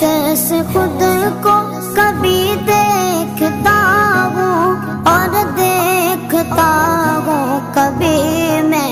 कैसे खुद को कभी देखता हूँ और देखता हूँ कभी मैं